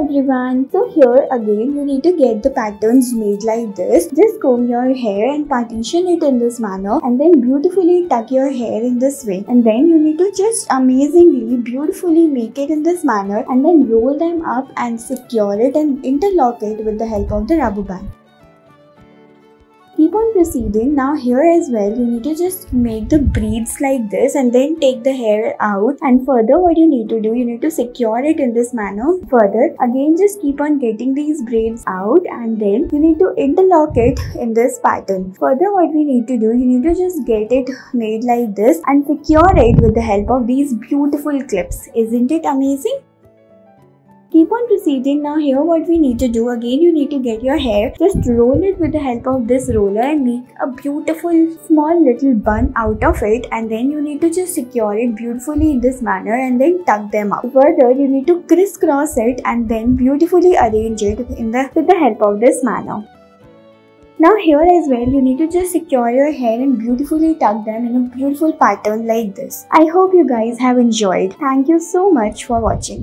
everyone. So here again you need to get the patterns made like this. Just comb your hair and partition it in this manner and then beautifully tuck your hair in this way. And then you need to just amazingly beautifully make it in this manner and then roll them up and secure it and interlock it with the help of the rubber band keep on proceeding now here as well you need to just make the braids like this and then take the hair out. And further what you need to do you need to secure it in this manner. Further again just keep on getting these braids out and then you need to interlock it in this pattern. Further what we need to do you need to just get it made like this and secure it with the help of these beautiful clips. Isn't it amazing keep on proceeding now here what we need to do again you need to get your hair just roll it with the help of this roller and make a beautiful small little bun out of it and then you need to just secure it beautifully in this manner and then tuck them up further you need to crisscross it and then beautifully arrange it in the with the help of this manner now here as well you need to just secure your hair and beautifully tuck them in a beautiful pattern like this. I hope you guys have enjoyed. Thank you so much for watching.